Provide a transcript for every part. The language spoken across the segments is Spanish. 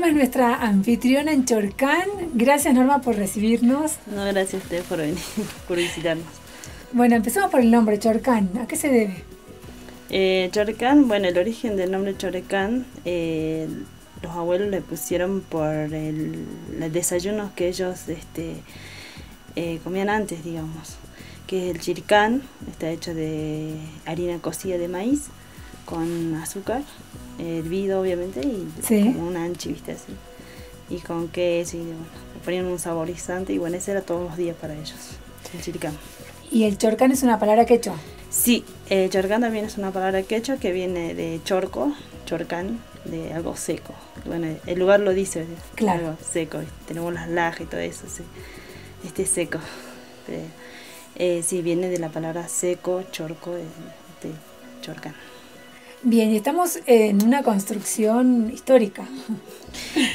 Norma es nuestra anfitriona en Chorcán. Gracias Norma por recibirnos. No, gracias a ustedes por venir, por visitarnos. Bueno, empezamos por el nombre Chorcán. ¿A qué se debe? Eh, Chorcán, bueno, el origen del nombre Chorcán, eh, los abuelos le pusieron por el, el desayuno que ellos este, eh, comían antes, digamos, que es el chircán, está hecho de harina cocida de maíz con azúcar, hervido obviamente, y como un anchi, viste así, y con queso, y bueno, le ponían un saborizante, y bueno, ese era todos los días para ellos, el chircán. ¿Y el chorcán es una palabra quechua? Sí, eh, chorcán también es una palabra quechua que viene de chorco, chorcán, de algo seco. Bueno, el lugar lo dice, claro. algo seco. Tenemos las lajas y todo eso, sí. este seco. Eh, sí, viene de la palabra seco, chorco, de, chorcán. Bien, y estamos en una construcción histórica.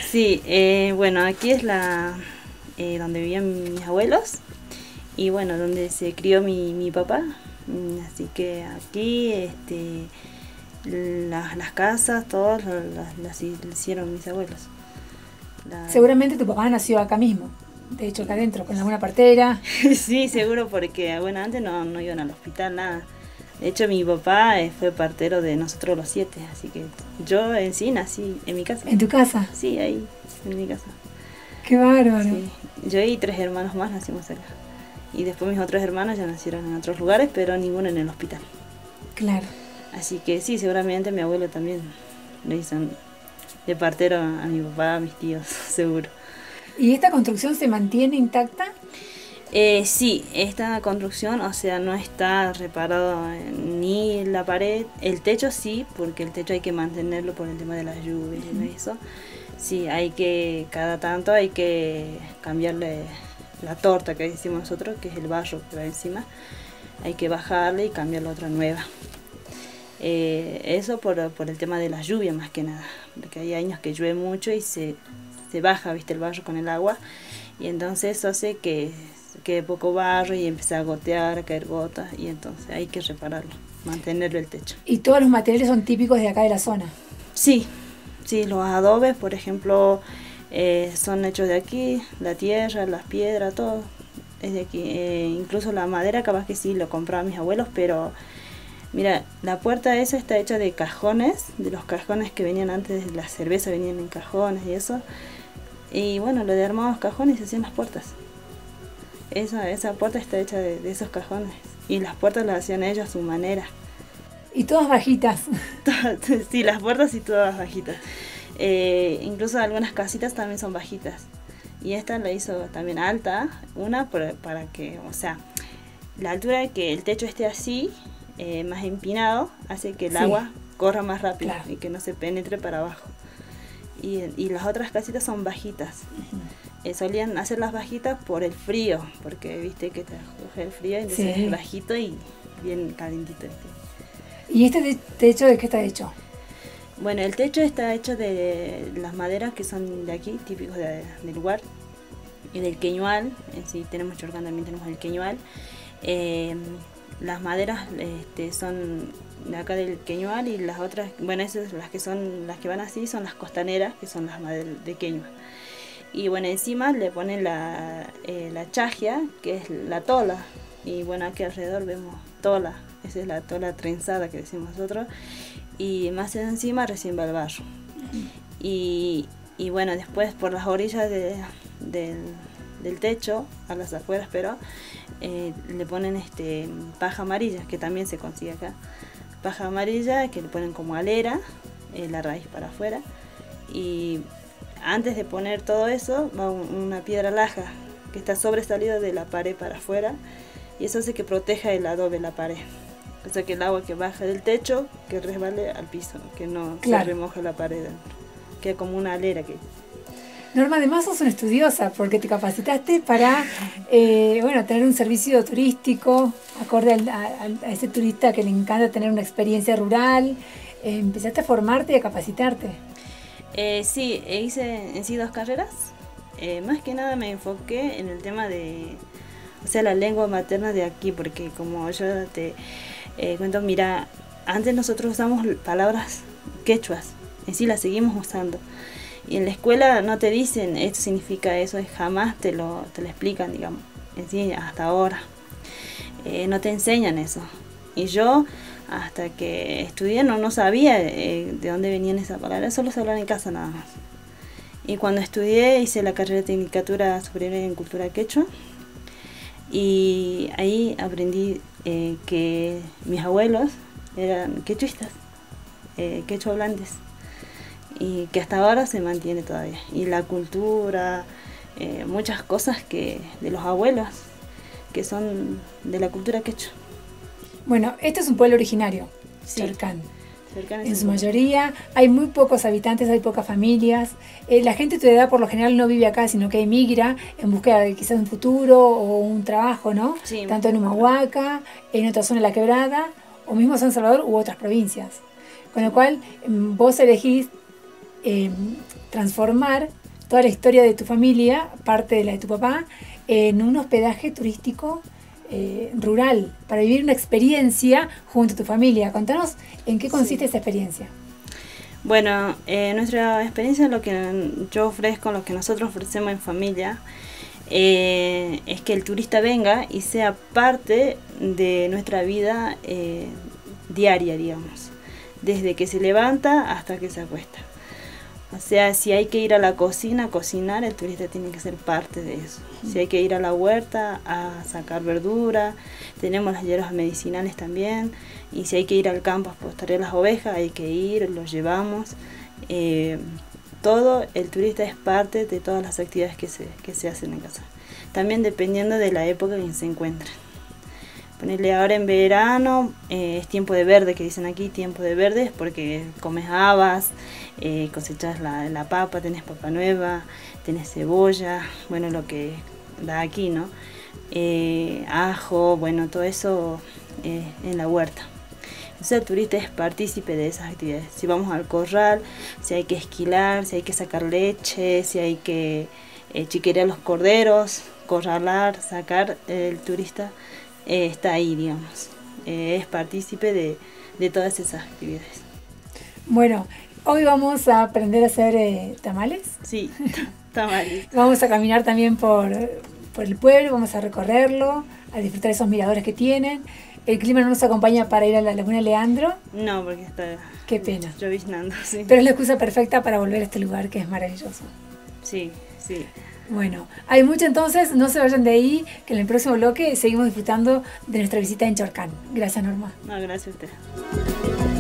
Sí, eh, bueno, aquí es la eh, donde vivían mis abuelos y bueno, donde se crió mi, mi papá. Mm, así que aquí este, las, las casas, todas las, hicieron mis abuelos. Seguramente tu papá nació acá mismo, de hecho acá adentro, con alguna partera. sí, seguro, porque bueno, antes no, no iban al hospital, nada. De hecho, mi papá eh, fue partero de nosotros los siete, así que yo en sí nací en mi casa. ¿En tu casa? Sí, ahí, en mi casa. Qué bárbaro. Yo y tres hermanos más nacimos acá. Y después mis otros hermanos ya nacieron en otros lugares, pero ninguno en el hospital. Claro. Así que sí, seguramente mi abuelo también le hizo de partero a mi papá, a mis tíos, seguro. ¿Y esta construcción se mantiene intacta? Eh, sí, esta construcción, o sea, no está reparado ni la pared, el techo sí, porque el techo hay que mantenerlo por el tema de las lluvias y eso. Sí, hay que, cada tanto hay que cambiarle la torta que decimos nosotros, que es el barro que va encima, hay que bajarle y cambiarle otra nueva. Eh, eso por, el tema de las lluvias más que nada, porque hay años que llueve mucho y se, se baja ¿viste? el barro con el agua y entonces eso hace que quede poco barro y empieza a gotear, a caer gotas y entonces hay que repararlo, mantenerlo el techo. ¿Y todos los materiales son típicos de acá de la zona? Sí, sí, los adobes, por ejemplo, eh, son hechos de aquí, la tierra, las piedras, todo es de aquí. Eh, incluso la madera, capaz que sí, lo compraban mis abuelos, pero Mira, la puerta esa está hecha de cajones, de los cajones que venían antes de la cerveza, venían en cajones y eso. Y bueno, lo de armados cajones se hacían las puertas. Esa, esa puerta está hecha de, esos cajones. Y las puertas las hacían ellos a su manera. Y todas bajitas. sí, las puertas y todas bajitas. Eh, incluso algunas casitas también son bajitas. Y esta la hizo también alta, una para que, o sea, la altura de que el techo esté así eh, más empinado hace que el agua corra más rápido y que no se penetre para abajo. Y, y las otras casitas son bajitas. Eh, solían hacer las bajitas por el frío, porque viste que te coge el frío, entonces es bajito y bien calentito. ¿Y este techo de qué está hecho? Bueno, el techo está hecho de las maderas que son de aquí, típicos del lugar, y del queñual. si tenemos chorcán, también tenemos el queñual. Eh, las maderas este, son de acá del queñual y las otras, bueno, esas las que son las que van así son las costaneras, que son las maderas de queñual. Y bueno, encima le ponen la, eh, la chagia, que es la tola. Y bueno, aquí alrededor vemos tola, esa es la tola trenzada que decimos nosotros. Y más encima recién va el barro. Y, y bueno, después por las orillas de, del techo, a las afueras, pero eh, le ponen este paja amarilla, que también se consigue acá. Paja amarilla que le ponen como alera, eh, la raíz para afuera. Y antes de poner todo eso, va una piedra laja que está sobresalida de la pared para afuera. Y eso hace que proteja el adobe la pared. O sea que el agua que baja del techo, que resbale al piso, que no se remoja la pared. Queda como una alera que Norma, además sos una estudiosa porque te capacitaste para eh, bueno, tener un servicio turístico acorde a, ese turista que le encanta tener una experiencia rural. Eh, empezaste a formarte y a capacitarte. Eh, sí, hice en sí dos carreras. más que nada me enfoqué en el tema de, o sea, la lengua materna de aquí, porque como yo te cuento, mira, antes nosotros usamos palabras quechuas, en sí las seguimos usando Y en la escuela no te dicen esto significa eso, jamás te lo, te lo explican, digamos, en hasta ahora. Eh, no te enseñan eso. Y yo, hasta que estudié, no, no sabía eh, de dónde venían esas palabras, solo se hablaban en casa nada más. Y cuando estudié, hice la carrera de Tecnicatura Superior en Cultura Quechua. Y ahí aprendí eh, que mis abuelos eran quechuistas, eh, quechua hablantes. Y que hasta ahora se mantiene todavía. Y la cultura, muchas cosas que de los abuelos que son de la cultura quechua. Bueno, este es un pueblo originario, cercano. en su mayoría hay muy pocos habitantes, hay pocas familias. Eh, la gente de tu edad por lo general no vive acá, sino que emigra en búsqueda de quizás un futuro o un trabajo, ¿no? Tanto en Humahuaca, en otra zona de la quebrada, o mismo San Salvador u otras provincias. Con lo cual mm, vos elegís em, transformar toda la historia de tu familia, parte de la de tu papá, en un hospedaje turístico eh, rural, para vivir una experiencia junto a tu familia. Contanos en qué consiste esa experiencia. Bueno, eh, nuestra experiencia, lo que yo ofrezco, lo que nosotros ofrecemos en familia, eh, es que el turista venga y sea parte de nuestra vida diaria, digamos, desde que se levanta hasta que se acuesta. O sea, si hay que ir a la cocina a cocinar, el turista tiene que ser parte de eso. Si hay que ir a la huerta a sacar verdura, tenemos las hierbas medicinales también. Y si hay que ir al campo a pastorear las ovejas, hay que ir, los llevamos. Eh, todo, el turista es parte de todas las actividades que se, que se hacen en casa. También dependiendo de la época en que se encuentran. Ponerle ahora en verano, eh, es tiempo de verde, que dicen aquí, tiempo de verde, porque comes habas, eh, cosechas la, la, papa, tenés papa nueva, tenés cebolla, bueno, lo que da aquí, ¿no? Eh, ajo, bueno, todo eso en la huerta. Entonces el turista es partícipe de esas actividades. Si vamos al corral, si hay que esquilar, si hay que sacar leche, si hay que chiquerear los corderos, corralar, sacar, el turista eh, está ahí, digamos. Eh, es partícipe de, de, todas esas actividades. Bueno, hoy vamos a aprender a hacer eh, tamales. Sí, tamales. vamos a caminar también por, por el pueblo, vamos a recorrerlo, a disfrutar esos miradores que tienen. ¿El clima no nos acompaña para ir a la Laguna Leandro? No, porque está Qué pena. lloviznando, sí. Pero es la excusa perfecta para volver a este lugar que es maravilloso. Sí, sí. Bueno, hay mucho entonces, no se vayan de ahí, que en el próximo bloque seguimos disfrutando de nuestra visita en Chorcán. Gracias, Norma. No, gracias a usted.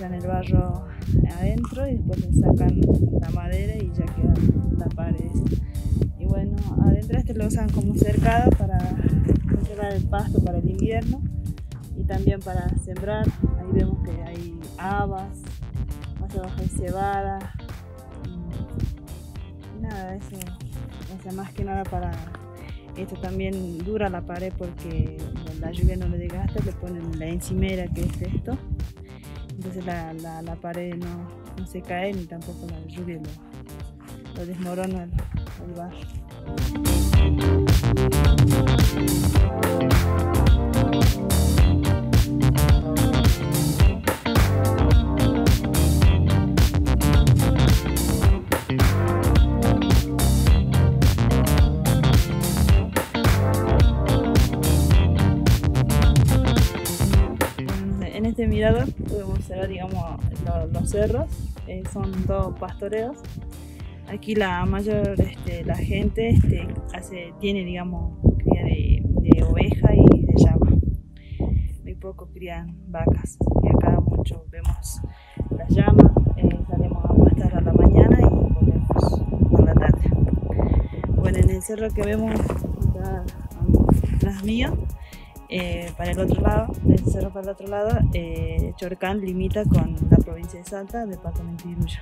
Echan el barro adentro y después le sacan la madera y ya queda la pared. Y bueno, adentro este lo usan como cercado para conservar el pasto para el invierno y también para sembrar. Ahí vemos que hay habas, más abajo hay cebada. nada, eso, o sea, más que nada para esto también dura la pared porque la lluvia no le desgasta, le ponen la encimera que es esto. Entonces la, la, pared no, no, se cae ni tampoco la lluvia lo, desmorona el, el barro. Este mirador podemos observar digamos los, cerros, eh, son todos pastoreos. Aquí la mayor, este, la gente este, hace, tiene digamos cría de, oveja y de llama. Muy poco crían vacas, y acá mucho vemos las llamas, eh, salimos a pastar a la mañana y volvemos por la tarde. Bueno, en el cerro que vemos acá atrás mío, eh, para el otro lado, del cerro para el otro lado, eh, Chorcán limita con la provincia de Salta, departamento de Iruyo.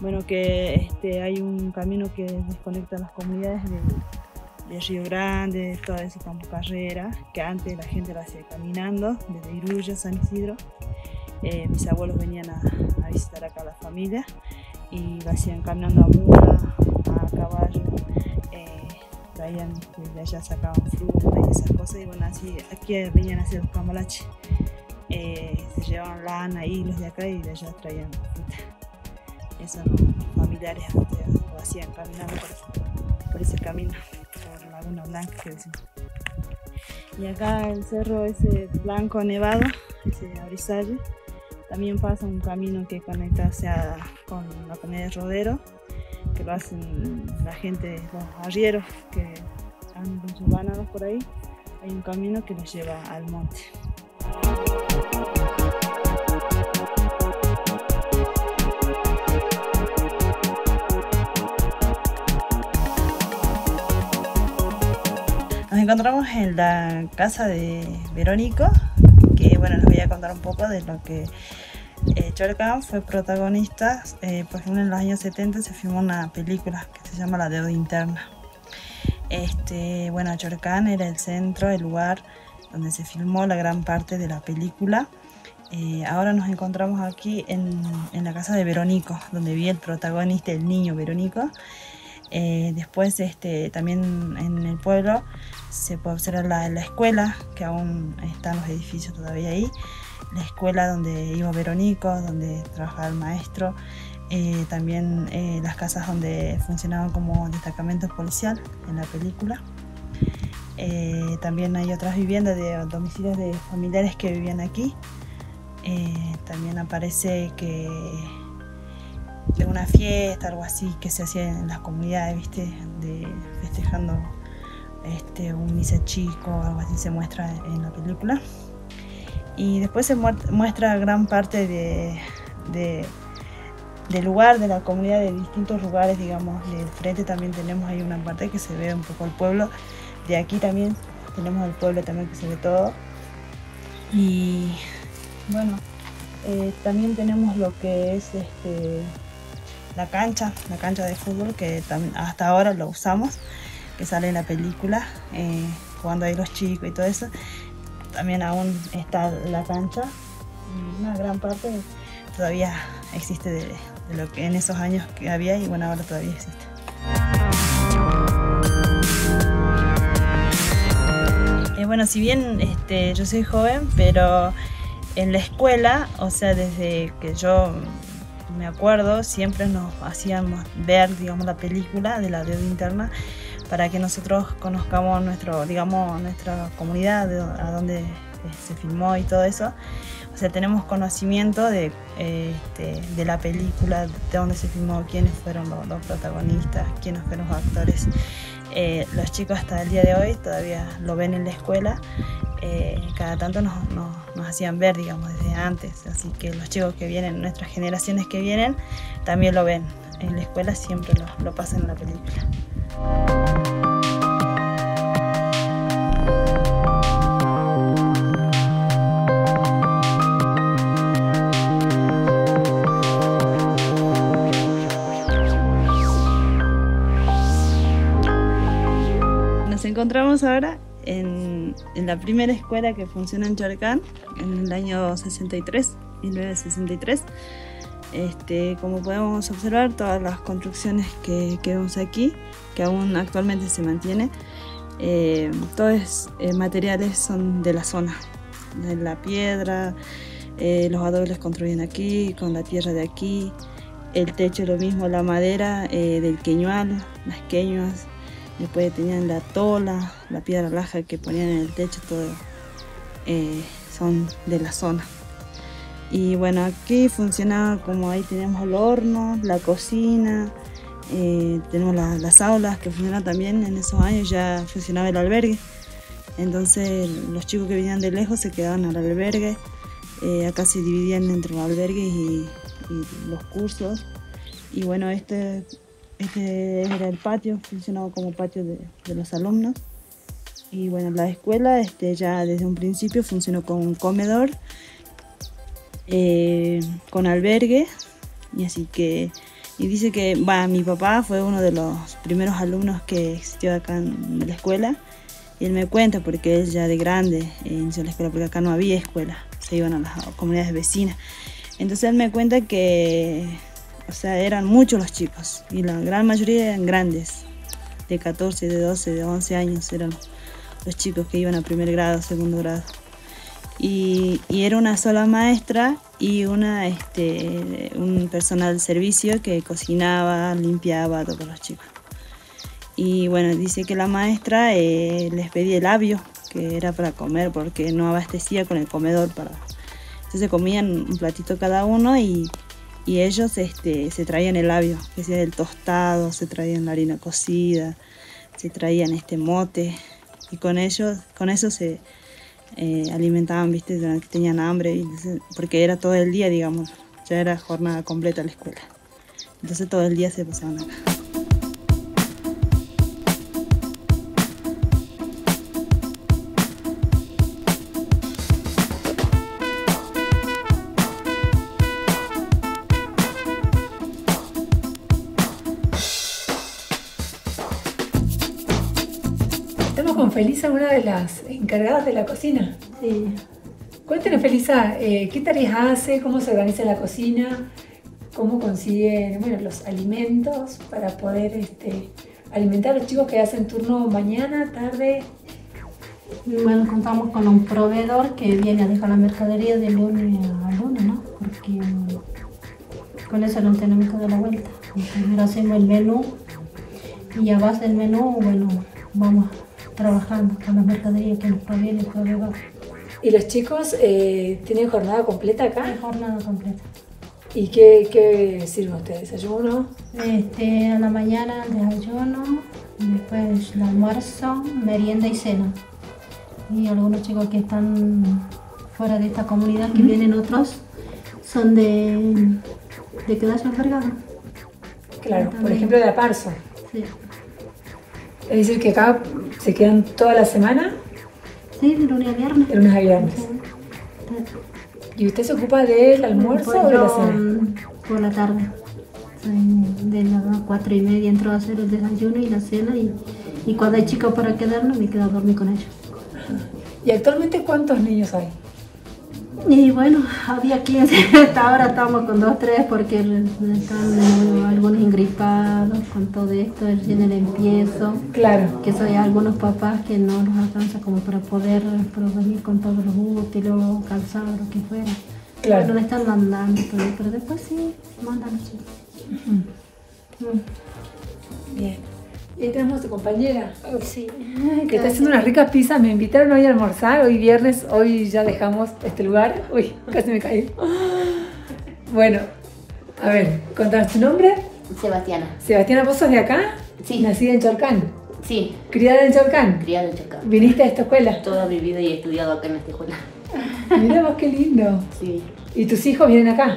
Bueno, que este, hay un camino que desconecta las comunidades de, Río Grande, toda esa carrera, que antes la gente la hacía caminando, desde Iruyo, San Isidro. Eh, mis abuelos venían a, visitar acá a la familia y la hacían caminando a mula, a caballo traían, de allá sacaban fruta y esas y bueno, así, aquí venían a hacer los camalaches. Eh, se llevaban lana, hilos de acá y de allá traían fruta. Esos familiares lo hacían caminando por, ese camino, por Laguna Blanca que decimos. Y acá el cerro ese blanco nevado, ese Arizalle, también pasa un camino que conecta hacia, con la comunidad de Rodero que lo hacen la gente, los arrieros que andan con sus bananas por ahí, hay un camino que los lleva al monte. Nos encontramos en la casa de Verónico, que bueno, les voy a contar un poco de lo que eh, fue protagonista, eh, por ejemplo en los años 70 se filmó una película que se llama La deuda interna. Este, bueno, Chorcán era el centro, el lugar donde se filmó la gran parte de la película. Eh, ahora nos encontramos aquí en, la casa de Verónico, donde vi el protagonista, el niño Verónico. Eh, después este, también en el pueblo se puede observar la, la escuela, que aún están los edificios todavía ahí la escuela donde iba Verónico, donde trabajaba el maestro, eh, también eh, las casas donde funcionaban como destacamento policial en la película. Eh, también hay otras viviendas de domicilios de familiares que vivían aquí. también aparece que de una fiesta, algo así que se hacía en las comunidades, ¿viste? De festejando este, un misa chico, algo así se muestra en la película y después se muestra gran parte de, del lugar, de la comunidad, de distintos lugares, digamos, de frente también tenemos ahí una parte que se ve un poco el pueblo, de aquí también tenemos el pueblo también que se ve todo. Y bueno, eh, también tenemos lo que es este, la cancha, la cancha de fútbol que hasta ahora lo usamos, que sale en la película, eh, cuando hay los chicos y todo eso también aún está la cancha. Una gran parte todavía existe de, lo que en esos años que había y bueno, ahora todavía existe. Eh, bueno, si bien este, yo soy joven, pero en la escuela, o sea, desde que yo me acuerdo, siempre nos hacíamos ver, digamos, la película de la deuda interna para que nosotros conozcamos nuestro, digamos, nuestra comunidad, a dónde eh, se filmó y todo eso. O sea, tenemos conocimiento de, este, de la película, de dónde se filmó, quiénes fueron los, protagonistas, quiénes fueron los actores. Eh, los chicos hasta el día de hoy todavía lo ven en la escuela. Eh, cada tanto nos, hacían ver, digamos, desde antes. Así que los chicos que vienen, nuestras generaciones que vienen, también lo ven. En la escuela siempre lo, lo pasan en la película. Encontramos ahora en, la primera escuela que funciona en Charcán, en el año 63, 1963. Este, como podemos observar, todas las construcciones que, vemos aquí, que aún actualmente se mantiene, eh, todos eh, materiales son de la zona, de la piedra, eh, los adobes construyen aquí, con la tierra de aquí, el techo lo mismo, la madera del queñual, las queñas, después tenían la tola, la piedra laja que ponían en el techo, todo son de la zona. Y bueno, aquí funcionaba como ahí tenemos el horno, la cocina, eh, tenemos las aulas que funcionan también en esos años, ya funcionaba el albergue. Entonces los chicos que venían de lejos se quedaban al albergue. Eh, acá se dividían entre los albergues y, los cursos. Y bueno, este, este era el patio, funcionaba como patio de, los alumnos. Y bueno, la escuela este, ya desde un principio funcionó con un comedor eh, con albergue. Y así que, y dice que, va, mi papá fue uno de los primeros alumnos que existió acá en la escuela. Y él me cuenta porque él ya de grande inició la escuela, porque acá no había escuela, se iban a las comunidades vecinas. Entonces él me cuenta que, o sea, eran muchos los chicos y la gran mayoría eran grandes, de 14, de 12, de 11 años eran los chicos que iban a primer grado, segundo grado y, era una sola maestra y una, este, un personal de servicio que cocinaba, limpiaba a todos los chicos. Y bueno, dice que la maestra eh, les pedía el labio, que era para comer, porque no abastecía con el comedor. Para... Entonces comían un platito cada uno y, y ellos este, se traían el labio, que sea el tostado, se traían la harina cocida, se traían este mote y con ellos, con eso se, eh, alimentaban, viste, que tenían hambre, porque era todo el día, digamos, ya era jornada completa la escuela. Entonces todo el día se pasaban acá. Felisa, una de las encargadas de la cocina. Sí. Cuéntenos, Felisa, eh, ¿qué tareas hace? ¿Cómo se organiza la cocina? ¿Cómo consigue bueno, los alimentos para poder este, alimentar a los chicos que hacen turno mañana, tarde? Bueno, contamos con un proveedor que viene a dejar la mercadería de lunes a lunes, ¿no? Porque con eso no tenemos que dar la vuelta. Primero hacemos el menú y a base del menú, bueno, vamos trabajando con la mercadería que nos proviene el proveedor. ¿Y los chicos eh, tienen jornada completa acá? jornada completa. ¿Y qué, qué sirven ustedes? ¿Desayuno? Este, a la mañana desayuno, después el almuerzo, merienda y cena. Y algunos chicos que están fuera de esta comunidad, que vienen otros, son de, de quedarse encargados. Claro, por ejemplo de Aparso. Sí. Es decir, que acá se quedan toda la semana. Sí, de lunes a viernes. De lunes a viernes. ¿Y usted se ocupa del almuerzo o de la cena? Por la tarde. De las cuatro y media entro a hacer el desayuno y la cena y, y cuando hay chicos para quedarnos me quedo a dormir con ellos. ¿Y actualmente cuántos niños hay? Y bueno, había 15, hasta ahora estamos con dos, tres porque están algunos ingripados con todo esto, recién el empiezo. Claro. Que soy algunos papás que no nos alcanza como para poder provenir con todos los útiles, calzados, lo que fuera. Claro. No le están mandando, pero, después sí, mandan los Bien. Y ahí tenemos a tu compañera. Sí. Que está haciendo unas ricas pizzas. Me invitaron hoy a almorzar. Hoy viernes. Hoy ya dejamos este lugar. Uy, casi me caí. Bueno, a ver, contanos tu nombre. Sebastiana. Sebastiana, ¿vos sos de acá? Sí. ¿Nacida en Cholcán? Sí. ¿Criada en Cholcán? Criada en Cholcán. ¿Viniste a esta escuela? Toda mi vida y he estudiado acá en esta escuela. Mira vos qué lindo. Sí. ¿Y tus hijos vienen acá?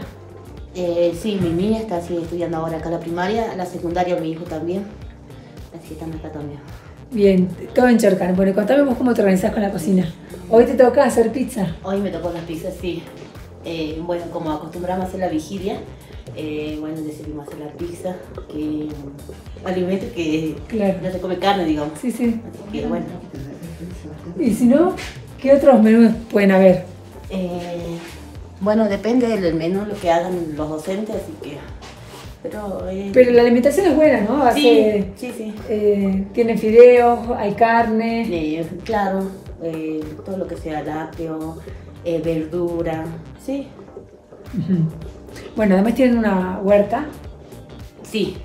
Eh, sí, mi niña está estudiando ahora acá la primaria, la secundaria mi hijo también así que. Bien, todo en Chorcan. Bueno, contame vos cómo te organizás con la cocina. Hoy te toca hacer pizza. Hoy me tocó las pizzas, sí. Eh, bueno, como acostumbramos a hacer la vigilia, Eh, bueno, decidimos hacer la pizza, que alimento que Claro. no se come carne, digamos. Sí, sí. Así que bueno. Y si no, ¿qué otros menús pueden haber? Eh, bueno, depende del menú, lo que hagan los docentes, así que. Pero. eh, Pero la alimentación es buena, ¿no? sí, Hace, sí, sí. eh, tiene fideos, hay carne. Eh, claro, todo lo que sea lácteo, eh, verdura, sí. Bueno, además tienen una huerta sí.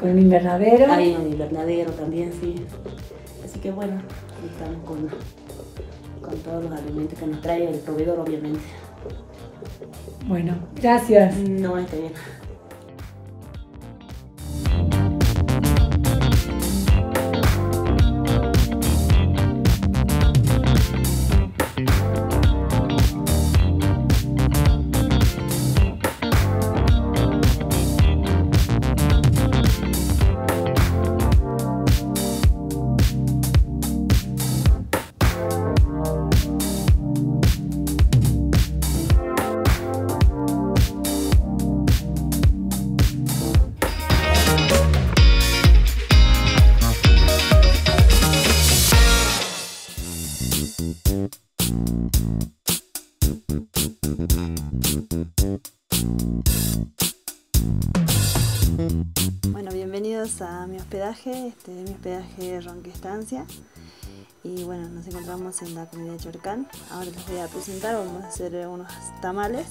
con un invernadero. Hay un invernadero también, sí. Así que bueno, estamos con, con todos los alimentos que nos trae el proveedor, obviamente. Bueno, gracias. No está bien. Hospedaje, este mi hospedaje Ronque Estancia. Y bueno, nos encontramos en la comunidad Chorcán. Ahora les voy a presentar, vamos a hacer unos tamales.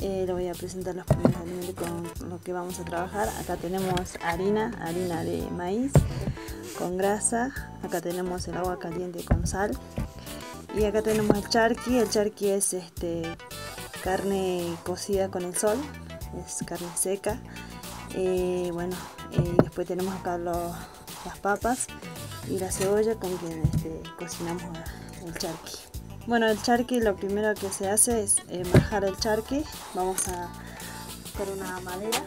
Eh, les voy a presentar los primeros con los que vamos a trabajar. Acá tenemos harina, harina de maíz con grasa. Acá tenemos el agua caliente con sal. Y acá tenemos el charqui. El charqui es este carne cocida con el sol, es carne seca. Eh, bueno, después tenemos acá los- las papas y la cebolla con quien este, cocinamos el charqui. Bueno, el charqui lo primero que se hace es eh, majar el charqui. Vamos a buscar una madera.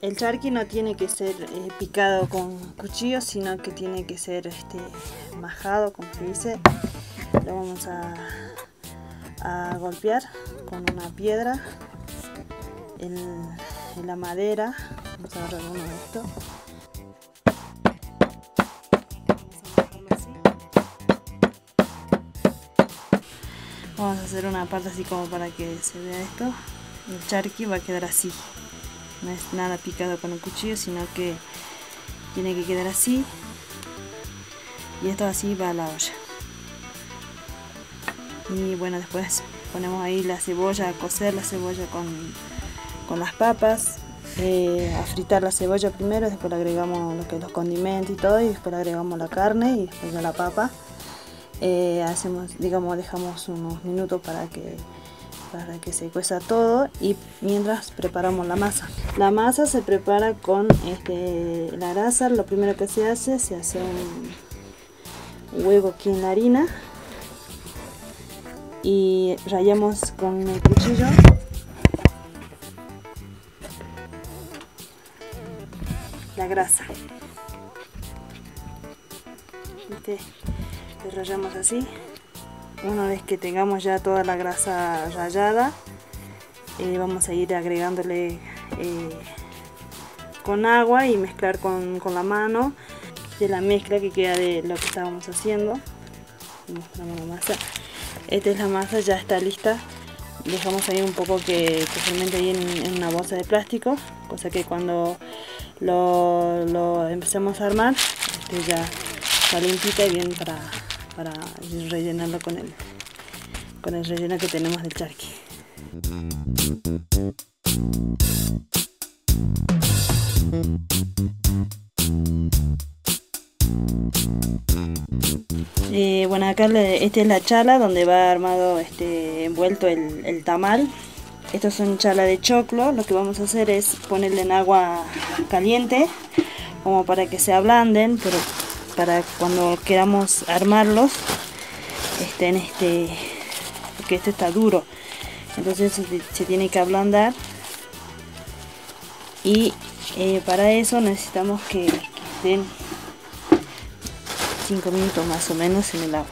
El charqui no tiene que ser eh, picado con cuchillo, sino que tiene que ser este, majado, como se dice. Lo vamos a, a golpear con una piedra en la madera. Vamos a agarrar uno de estos. Vamos a hacer una parte así como para que se vea esto. El charqui va a quedar así. No es nada picado con el cuchillo, sino que tiene que quedar así. Y esto así va a la olla. Y bueno, después ponemos ahí la cebolla, a cocer la cebolla con, con las papas. Eh, a fritar la cebolla primero, después le agregamos lo que los condimentos y todo, y después le agregamos la carne y después la papa. Eh, hacemos, digamos, dejamos unos minutos para que para que se cueza todo y mientras preparamos la masa. La masa se prepara con este, la grasa, lo primero que se hace, se hace un huevo aquí en la harina y rayamos con el cuchillo la grasa. Le rayamos así. Una vez que tengamos ya toda la grasa rayada, eh, vamos a ir agregándole eh, con agua y mezclar con, con la mano de la mezcla que queda de lo que estábamos haciendo. Mostramos la masa. Esta es la masa, ya está lista. Dejamos ahí un poco que, que fermente ahí en una bolsa de plástico, cosa que cuando lo, lo empecemos a armar, este ya está limpita y bien para, para rellenarlo con el, con el relleno que tenemos del charqui. Eh, bueno, acá esta es la chala donde va armado, este, envuelto el, el tamal. Estos son chala de choclo. Lo que vamos a hacer es ponerle en agua caliente, como para que se ablanden, pero para cuando queramos armarlos, estén este, porque este está duro. Entonces se, se tiene que ablandar. Y eh, para eso necesitamos que, que estén 5 minutos más o menos en el agua.